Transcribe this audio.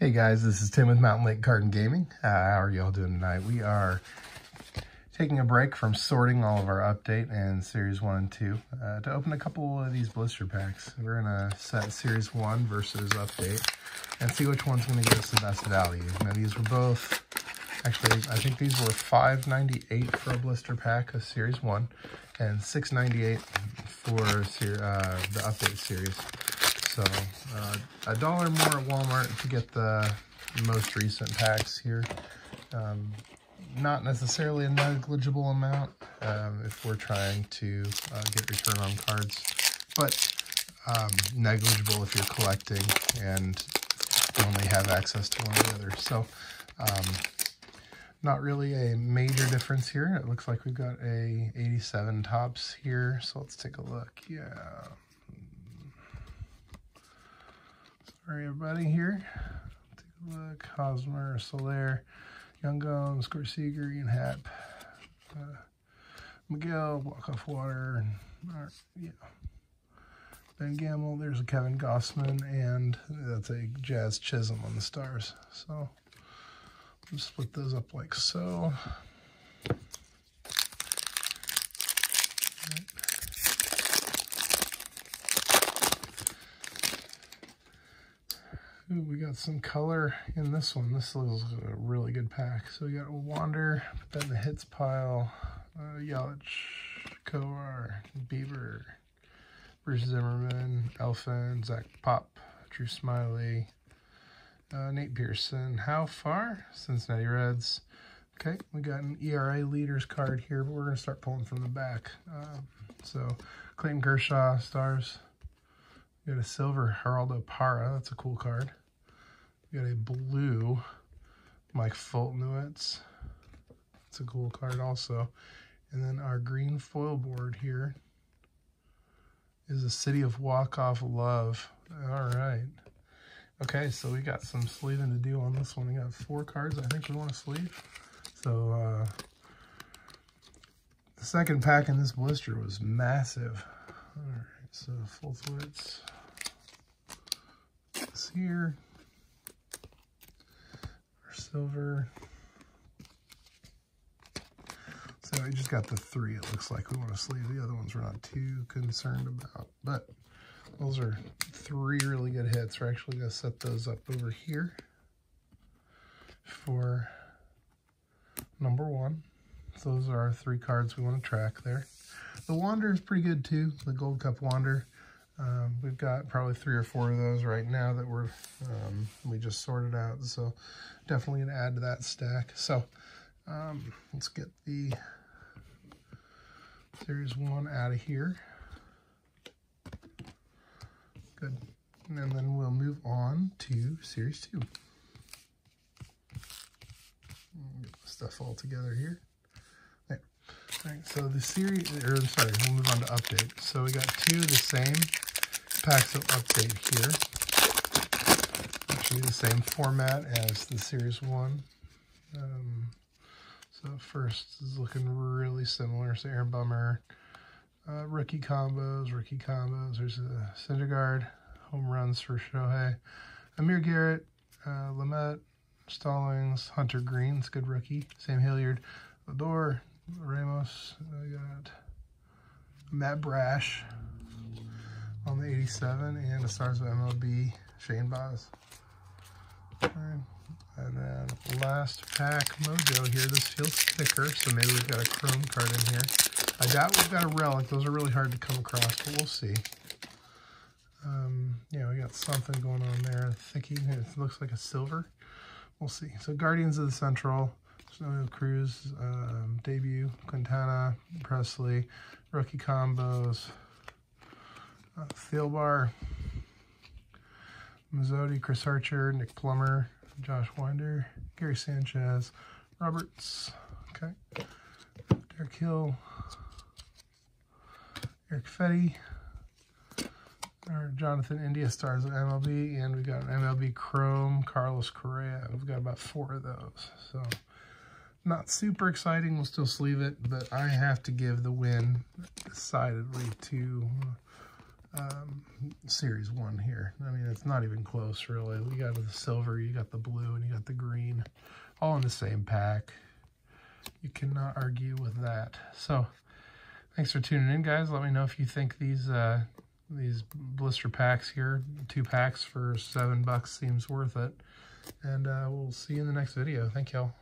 Hey guys, this is Tim with Mountain Lake Card and Gaming. Uh, how are y'all doing tonight? We are taking a break from sorting all of our update and Series 1 and 2 uh, to open a couple of these blister packs. We're to set Series 1 versus update and see which one's to give us the best value. Now these were both, actually I think these were $5.98 for a blister pack of Series 1 and $6.98 for uh, the update series. So uh, a dollar more at Walmart to get the most recent packs here. Um, not necessarily a negligible amount um, if we're trying to uh, get return on cards, but um, negligible if you're collecting and only have access to one or the other. So um, not really a major difference here. It looks like we've got a 87 Topps here. So let's take a look. Yeah. Sorry, everybody here. Take a look. Hosmer, Soler, Young Guns, Corsi, Green Hat, uh, Miguel, Walk Off Water, uh, yeah. Ben Gamel, there's a Kevin Gausman, and that's a Jazz Chisholm on the stars. So, I'll split those up like so. Ooh, we got some color in this one. This looks like a really good pack. So we got a Wander, then the hits pile, uh, Yelich, Kowar, Bieber, Bruce Zimmerman, Eflin, Zach Pop, Drew Smyly, uh, Nate Pearson. How far? Cincinnati Reds. Okay, we got an ERA leaders card here, but we're going to start pulling from the back. Um, so Clayton Kershaw, Stars. We got a silver Gerardo Parra. That's a cool card. We got a blue Mike Foltynewicz. That's a cool card also. And then our green foil board here is a City of Walk-Off Love. All right. Okay, so we got some sleeving to do on this one. We got four cards I think we want to sleeve. So, uh, the second pack in this blister was massive. All right, so Foltynewicz here. Our silver. So we just got the three it looks like we want to sleeve. The other ones we're not too concerned about. But those are three really good hits. We're actually going to set those up over here for number one. So those are our three cards we want to track there. The Wander is pretty good too, the Gold Cup Wander. Um, we've got probably three or four of those right now that we're um, we just sorted out. So definitely gonna add to that stack. So um, let's get the series one out of here. Good. And then we'll move on to series two. Get stuff all together here. There. All right, so the series, or sorry, we'll move on to update. So we got two the same of update here. Actually the same format as the Series 1. Um, so first is looking really similar. So Aaron Bummer, uh, rookie combos, rookie combos. There's a Syndergaard, home runs for Shohei. Amir Garrett, uh, Lamet, Stallings, Hunter Greene's good rookie. Sam Hilliard, Adore, Ramos. I got Matt Brash, on the 87 and the stars of MLB Shane Baz. And then last pack mojo here. This feels thicker, so maybe we've got a chrome card in here. I doubt we've got a relic. Those are really hard to come across, but we'll see. Um, yeah, we got something going on there. Thicky. It looks like a silver. We'll see. So Guardians of the Central, Snow Cruz, um, debut, Quintana, Pressly, rookie combos, Thielbar, Mazzotti, Chris Archer, Nick Plummer, Josh Winder, Gary Sanchez, Roberts, okay, Derek Hill, Erick Fedde, our Jonathan India stars at MLB, and we've got an MLB Chrome, Carlos Correa. We've got about four of those, so not super exciting. We'll still sleeve it, but I have to give the win decidedly to um, series one here. I mean, it's not even close, really. We got the silver, you got the blue, and you got the green, all in the same pack. You cannot argue with that. So, thanks for tuning in, guys. Let me know if you think these uh, these blister packs here, two packs for seven bucks seems worth it. And uh, we'll see you in the next video. Thank y'all.